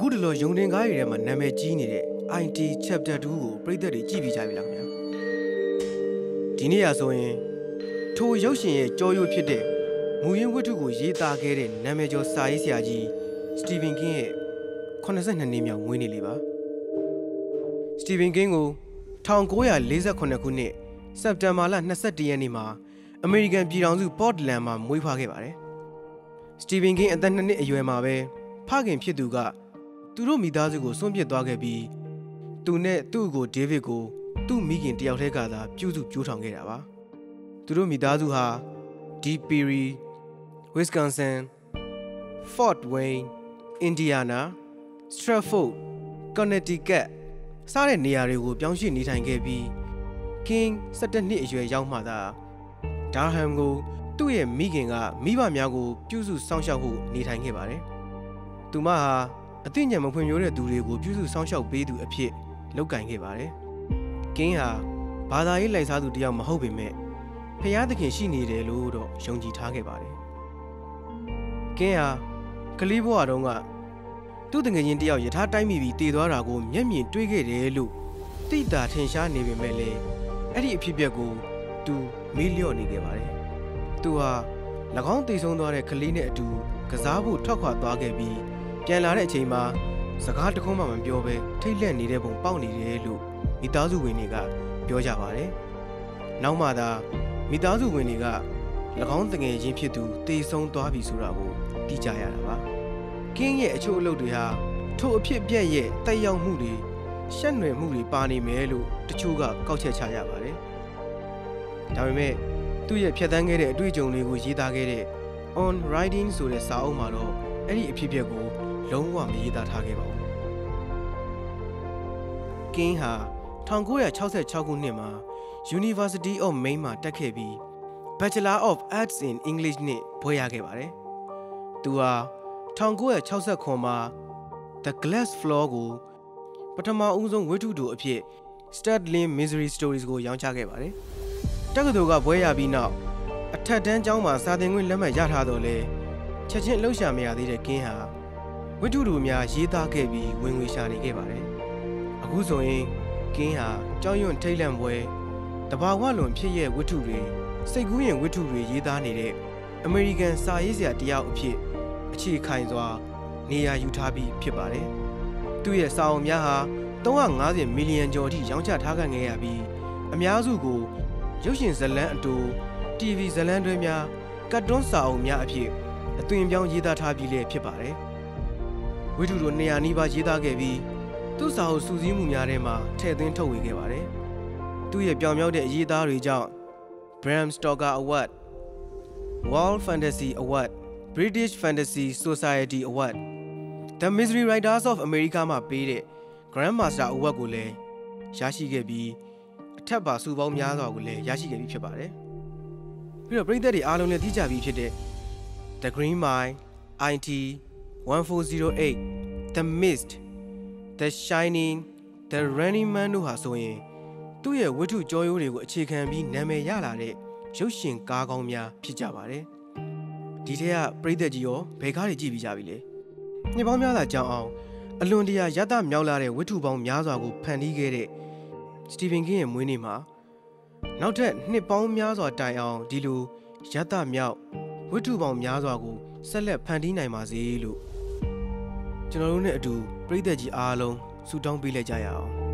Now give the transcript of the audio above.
အခုတလောယုံတင်ကားတွေထဲမှာနာမည်ကြီးနေတဲ့ IT chapter 2ကိုပြည်သက်တွေကြည့်ပြီးကြပြီလားခင်ဗျာဒီနေ့ရဆိုရင်ထိုရုပ်ရှင်ရဲ့ကြောရိုးဖြစ်တဲ့မူရင်းဝတ္ထုကိုရေးသားခဲ့တဲ့နာမည်ကျော်စာရေးဆရာကြီးစတီဗင်ကင်းရဲ့82နှစ်မြောက်မွေးနေ့လေးပါစတီဗင်ကင်းကို1948ခုနှစ်စက်တင်ဘာလ22ရက်နေ့မှာအမေရိကန်ပြည်ထောင်စုပေါ့တလန်မှာမွေးဖွားခဲ့ပါတယ်စတီဗင်ကင်းအသက်2နှစ်အရွယ်မှာပဲဖခင်ဖြစ်သူက သူတို့မိသားစုကိုစွန့်ပစ်သွားခဲ့ပြီးသူနဲ့သူ့ကိုဒေးဗစ်ကိုသူ့မိခင်တယောက်တည်းကသာပြုစုပျိုးထောင်ခဲ့တာပါသူတို့မိသားစုဟာဒီပီရီဝစ်ကွန်ဆင်ဖော့တ်ဝိန်းအင်ဒီယာနာစထရဖို့ကော်နတီကတ်စတဲ့နေရာတွေကိုပြောင်းရွှေ့နေထိုင်ခဲ့ပြီးကင်း17နှစ်အရွယ်ရောက်မှသာဒါဟမ်ကိုသူ့ရဲ့မိခင်ကမိဘများကိုပြုစုစောင့်ရှောက်ဖို့နေထိုင်ခဲ့ပါတယ်။သူမဟာ အသိဉာဏ်မဖွံ့ဖြိုးတဲ့သူတွေကိုပြုစုစောင့်ရှောက်ပေးသူအဖြစ်လုပ်ကင်ခဲ့ပါတယ်။ကင်းဟာဘာသာရေးလိုက်စားသူတယောက်မဟုတ်ပေမဲ့ဖျားသခင်ရှိနေတယ်လို့တော့ယုံကြည်ထားခဲ့ပါတယ်။ကင်းဟာကလေးဘဝတုန်းကသူ့တငယ်ချင်းတယောက်ယထာတိုင်းမိပြီးတည်သွားတာကိုမျက်မြင်တွေ့ခဲ့တယ်လို့သိတာထင်ရှားနေပေမဲ့လည်းအဲ့ဒီအဖြစ်အပျက်ကိုသူမေးလျော့နေခဲ့ပါတယ်။သူဟာ၎င်းတည်ဆုံးသွားတဲ့ကလေးနဲ့အတူကစားဖို့ထွက်ခွာသွားခဲ့ပြီး ပြန်လာတဲ့အချိန်မှာစကားတခုမှမပြောဘဲထိတ်လန့်နေတဲ့ပုံပေါက်နေတယ်လို့မိသားစုဝင်တွေကပြောကြပါတယ်။နောက်မှသာမိသားစုဝင်တွေက၎င်းတငယ်ချင်းဖြစ်သူတည်ဆုံးသွားပြီဆိုတာကိုသိကြရတာပါ။ကင်းရဲ့အချို့အလုပ်တွေဟာထို့အဖြစ်အပျက်ရဲ့တက်ရောက်မှုတွေရှက်နွယ်မှုတွေပါနေမယ်လို့တချို့ကကောက်ချက်ချရပါတယ်။ဒါပေမဲ့သူ့ရဲ့ဖြတ်သန်းခဲ့တဲ့အတွေ့အကြုံတွေကိုရေးသားခဲ့တဲ့ On Writing ဆိုတဲ့စာအုပ်မှာတော့အဲ့ဒီအဖြစ်အပျက်ကို လုံးဝမရေးသားထားခဲ့ပါဘူး။ကင်းဟာ1966ခုနှစ်မှာ University of Maine မှာတက်ခဲ့ပြီး Bachelor of Arts in English နဲ့ဘွဲ့ရခဲ့ပါတယ်။သူဟာ1969မှာ The Glass Floor ကိုပထမဦးဆုံးဝိထုတူအဖြစ် Studlin Misery Stories ကိုရောင်းချခဲ့ပါတယ်။တက္ကသိုလ်ကဘွဲရပြီးနောက်အထက်တန်းကျောင်းမှာစာသင်ခွင့်လက်မှတ်ရထားတော့လဲချက်ချင်းလှုပ်ရှားမရသေးတဲ့ကင်းဟာ ဝိထုတူများရေးသားခဲ့ပြီးဝင်ငွေရှာနေခဲ့ပါတယ်။အခုဆိုရင်ကင်းဟာကြောင်းရွံ့ထိတ်လန့်ပွဲတဘာဝလွန်ဖြစ်ရဲ့ဝိထုတွေစိတ်ကူးရင်ဝိထုတွေရေးသားနေတဲ့အမေရိကန်စာရေးဆရာတယောက်အဖြစ်အခြေခိုင်စွာ နေရာယူထားပြီးဖြစ်ပါတယ်။သူ့ရဲ့စာအုပ်များဟာ350မီလီယံကျော်အထိရောင်းချထားခံခဲ့ရပြီးအများစုကိုရုပ်ရှင်ဇာတ်လမ်းအတူ TV ဇာတ်လမ်းတွဲများကတ်တွန်းစာအုပ်များအဖြစ်အသွင်ပြောင်းရေးသားထားပြီးလည်းဖြစ်ပါတယ်။ ဝိတုတို့200နီးပါးရေးသားခဲ့ပြီးသူ့စာအုပ်စူးစီးမှုများထဲမှာထည့်သွင်းထုတ်ဝေခဲ့ပါတယ်။သူ့ရဲ့ပြောင်မြောက်တဲ့အရေးသားတွေကြောင့် Bram Stoker Award, World Fantasy Award, British Fantasy Society Award, The Misery Writers of America မှာပေးတဲ့ Grandmaster Award ကိုလည်းရရှိခဲ့ပြီးအထက်ပါစုပေါင်းများစွာကိုလည်းရရှိခဲ့ပြီးဖြစ်ပါတယ်။ပြီးတော့ပြည်သက်တွေအားလုံးလည်းသိကြပြီးဖြစ်တဲ့ The Green Mile, IT 1408, The Mist, The Shining, The Running Man တို့ဟာဆိုရင်သူ့ရဲ့ဝိထုကြောရိုးတွေကိုအခြေခံပြီးနာမည်ရလာတဲ့ရုပ်ရှင်ကားကောင်းများဖြစ်ကြပါတယ်။ဒီထက်ကပြည်သက်ကြီးရောဘယ်ကားတွေကြည့်ပြီးကြပြီလဲ။နှစ်ပေါင်းများစွာကြောင်းအောင်အလွန်တရာရတမြောက်လာတဲ့ဝိထုပေါင်းများစွာကိုဖန်တီးခဲ့တဲ့စတီဗင်ကင်းရဲ့မွေးနေ့မှာနောက်ထပ်နှစ်ပေါင်းများစွာတိုင်အောင်ဒီလိုရတမြောက်ဝိထုပေါင်းများစွာကိုဆက်လက်ဖန်တီးနိုင်ပါစေလို့ ကျွန်တော်တို့နဲ့အတူပြည်သက်ကြီးအားလုံးဆုတောင်းပေးလိုက်ကြရအောင်